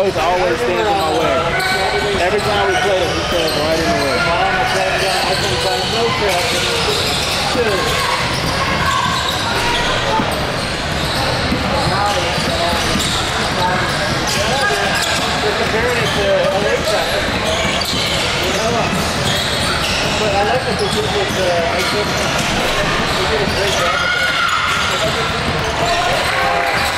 coach always stands in my way. Every time we play him, he stands right in the way. comparing it to LA traffic. You know, but I like what they with the, I think, they did a great job with it. Like, uh,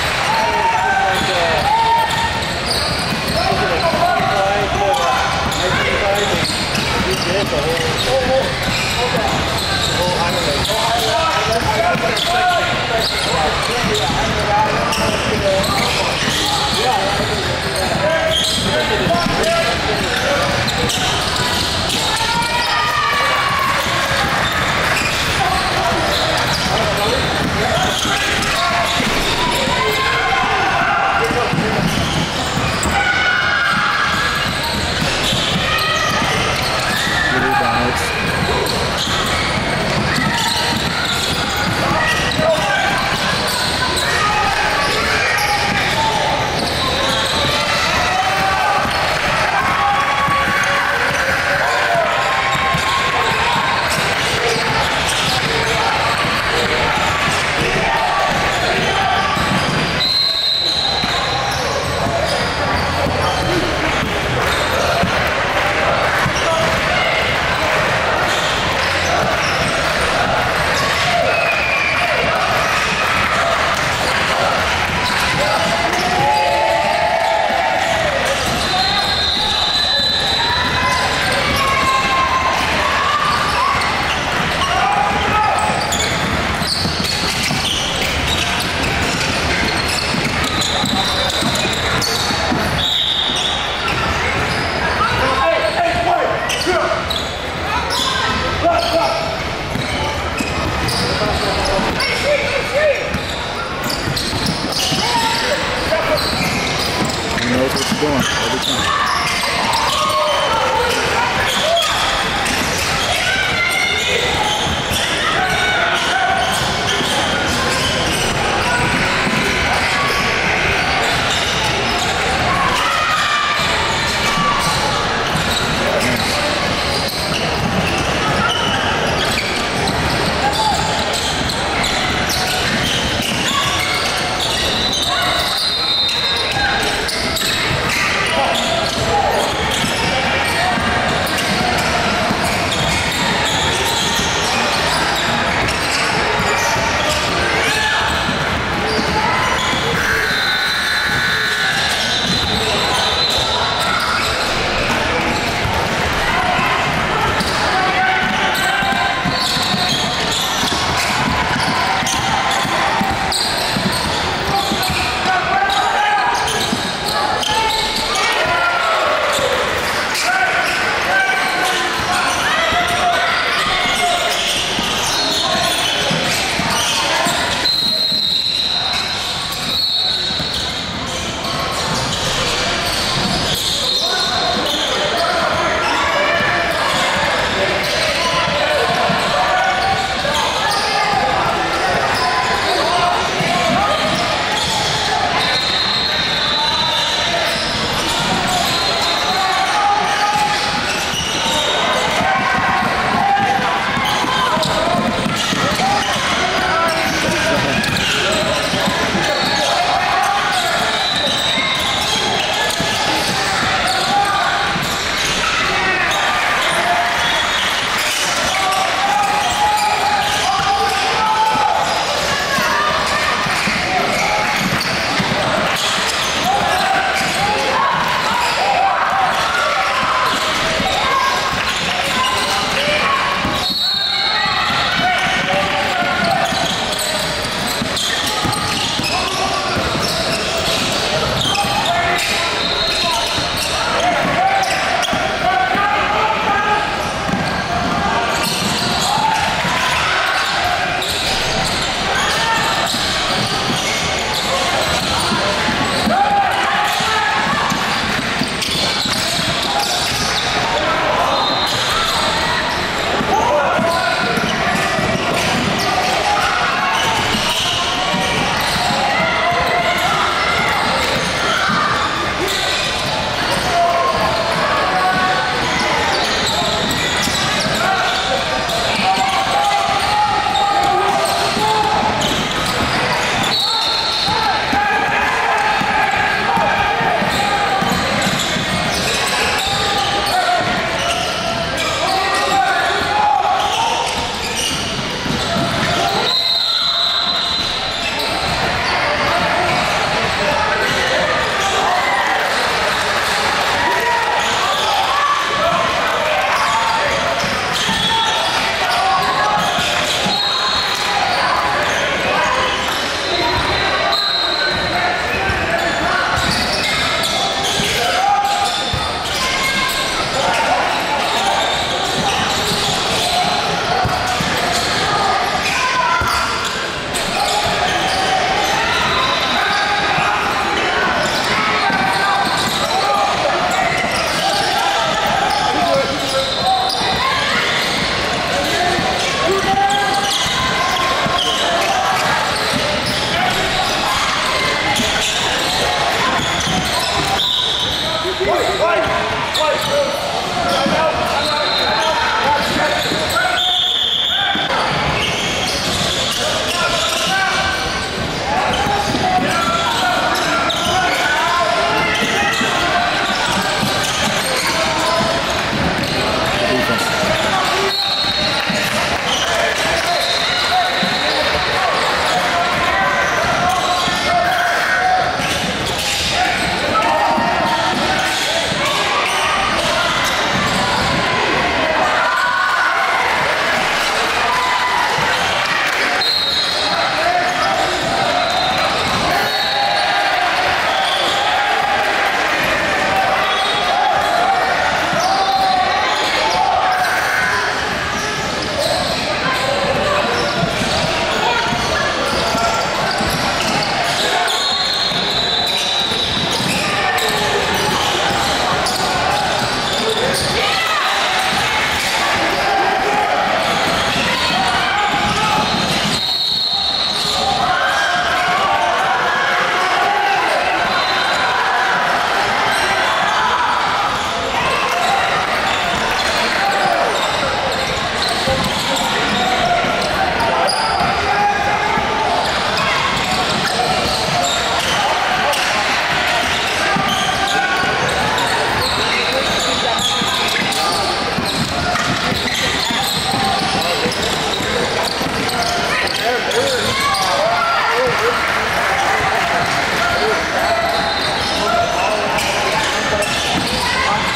was it like 65 to 95 and we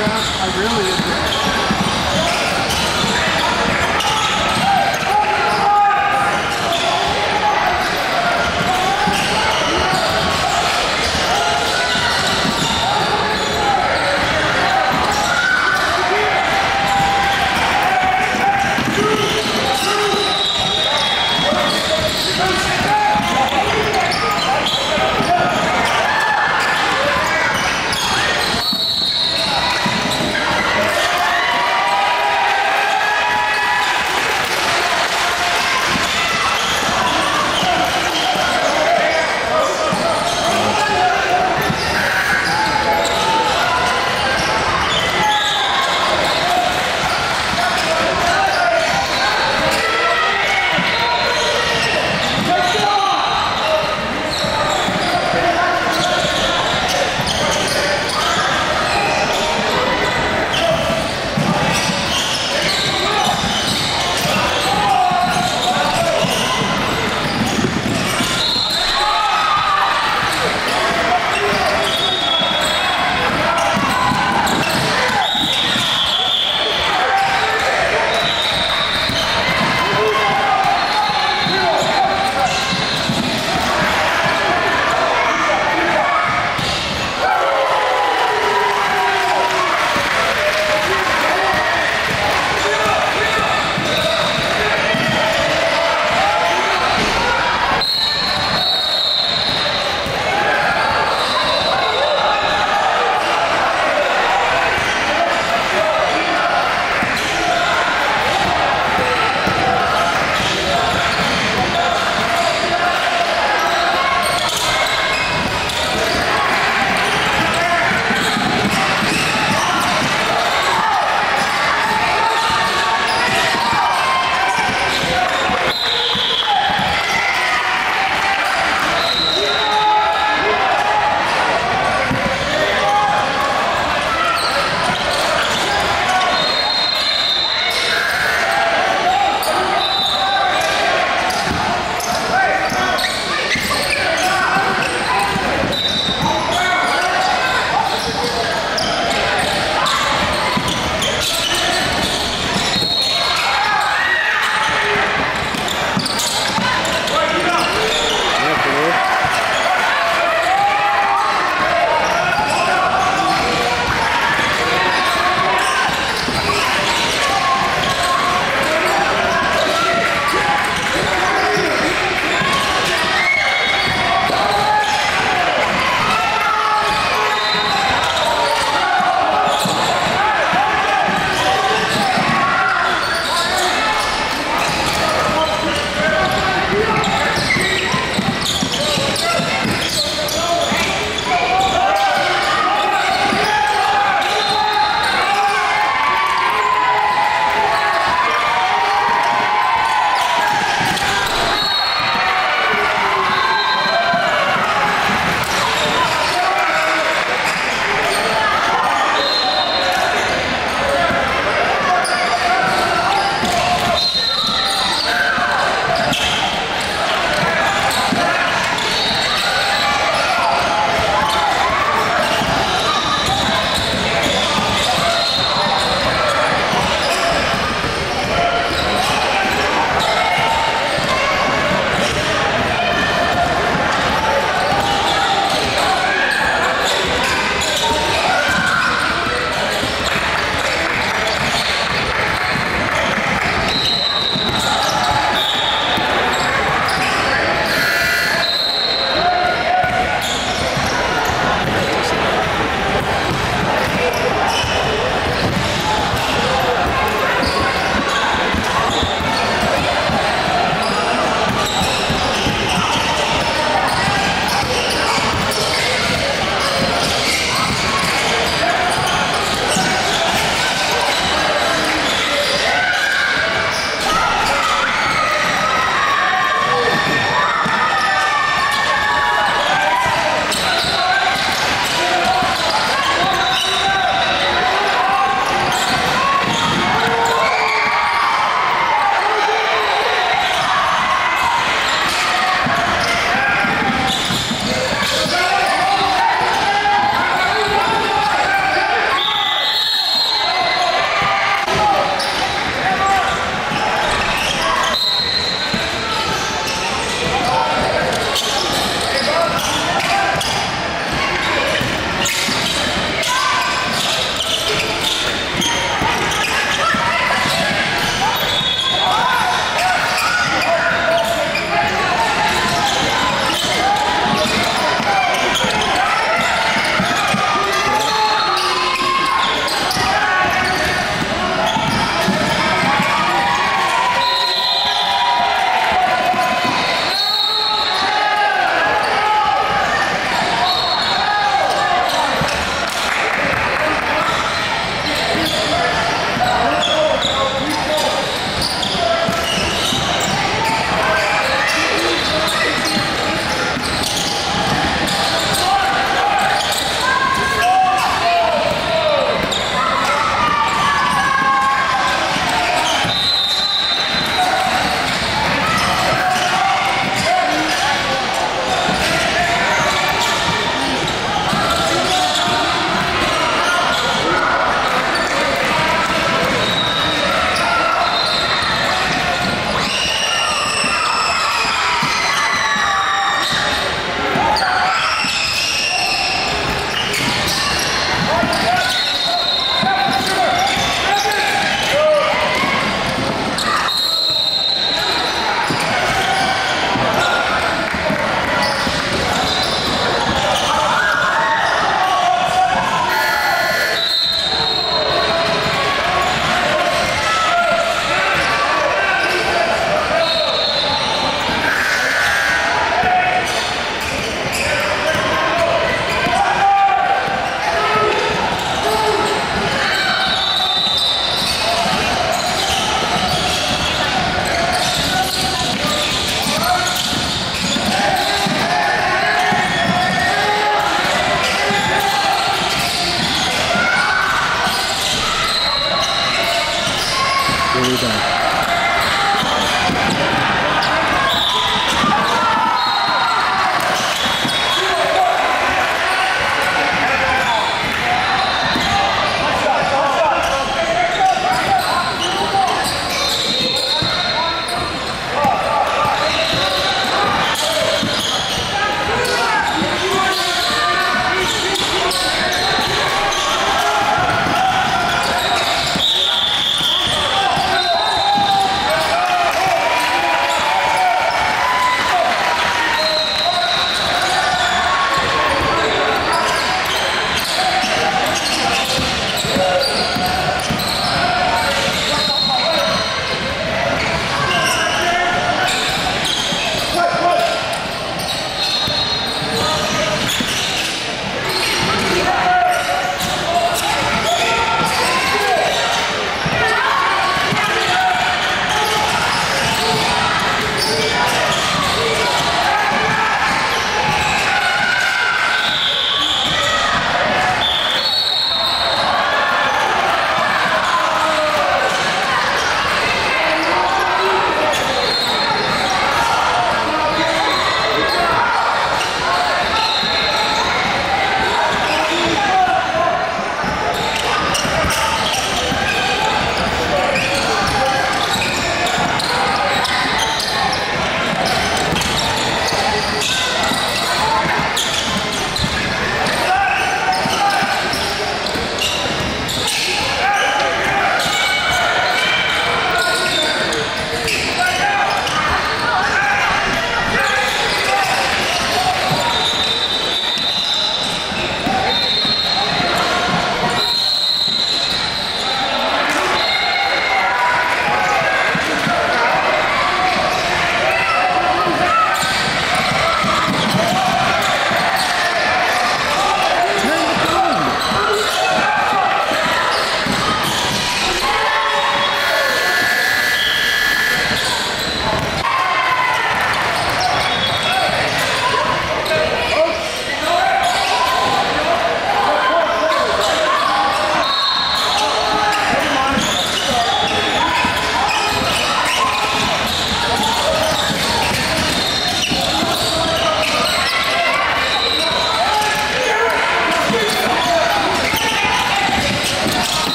stuff I really enjoy.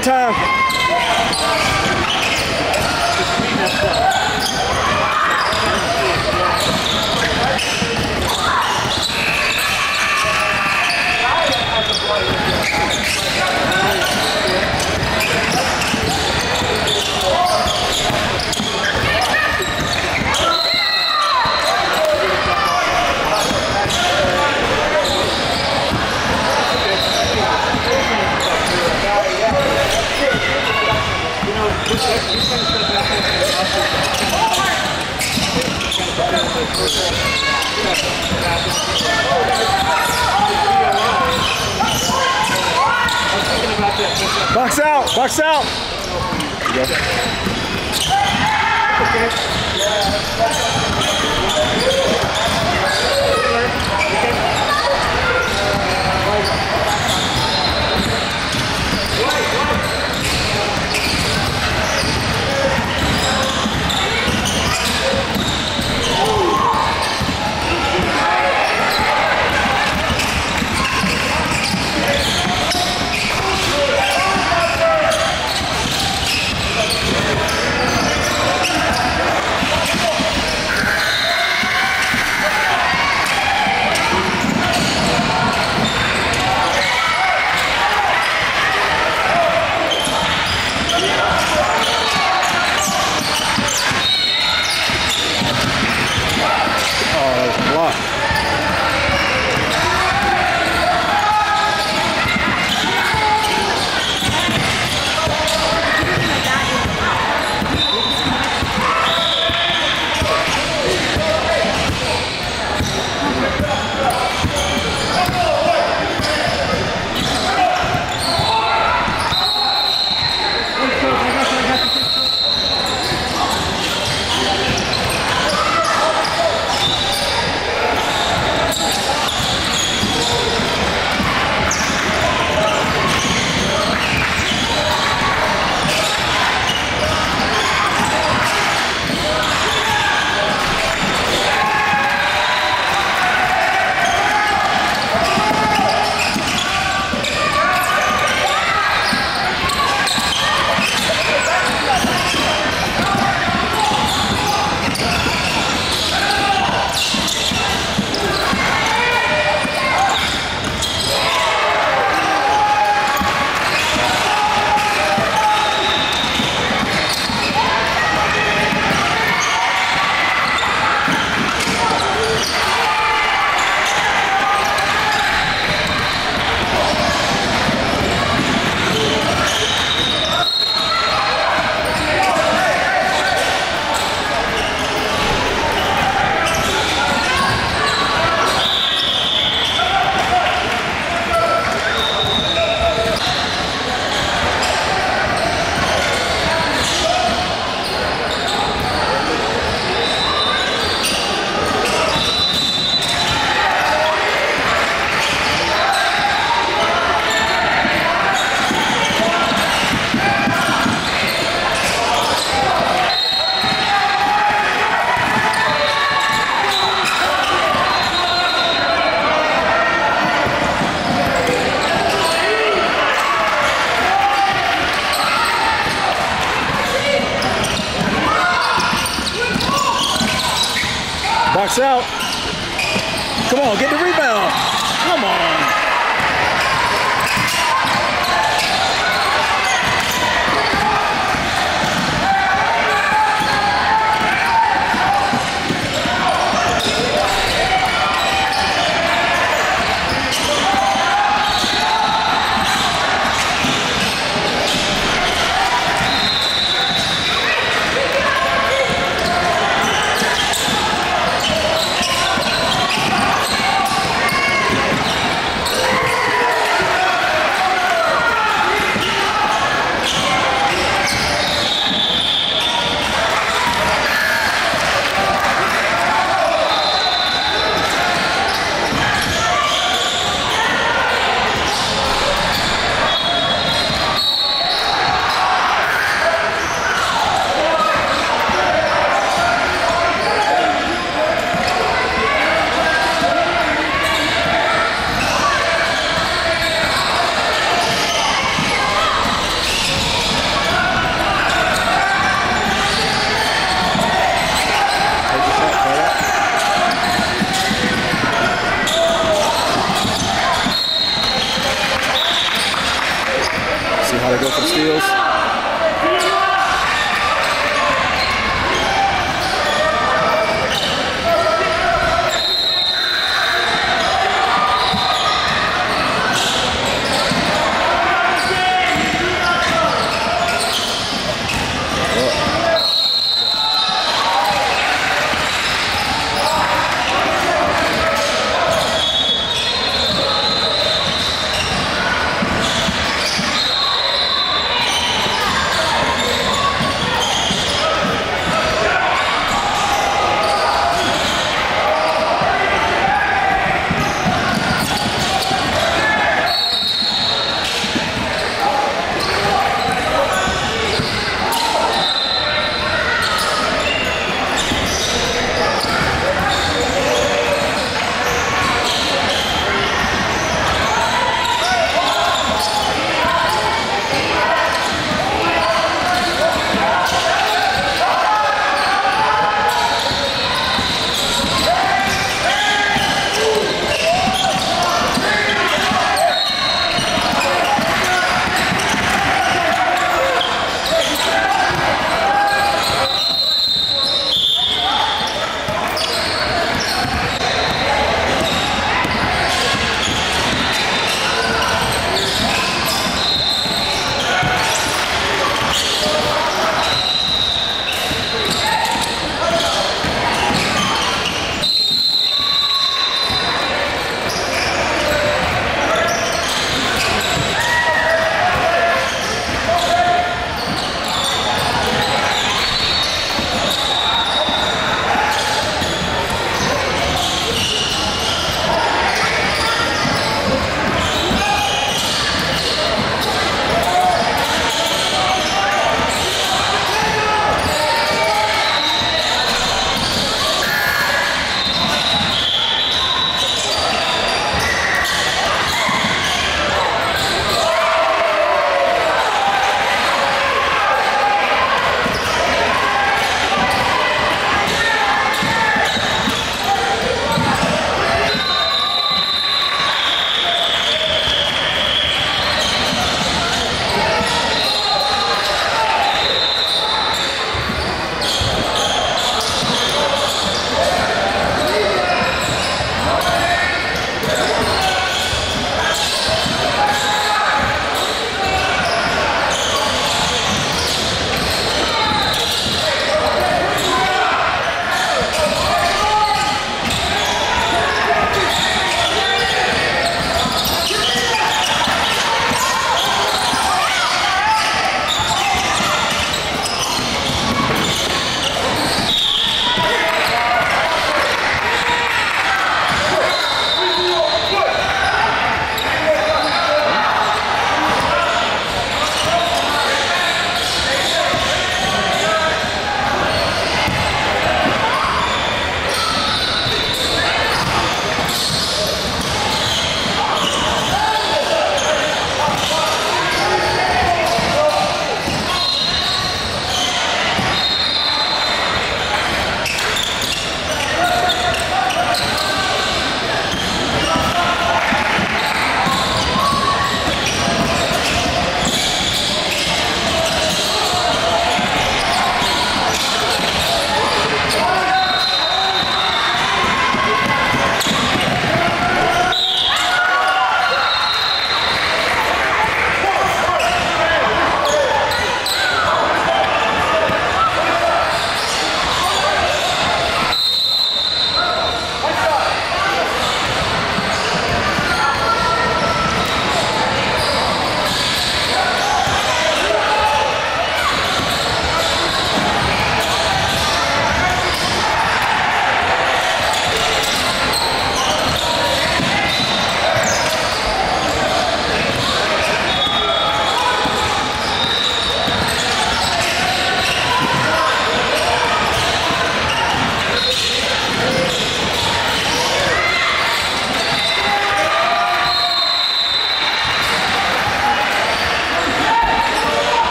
Time, time. Box out, Box out. Come on, get the rebound. Come on.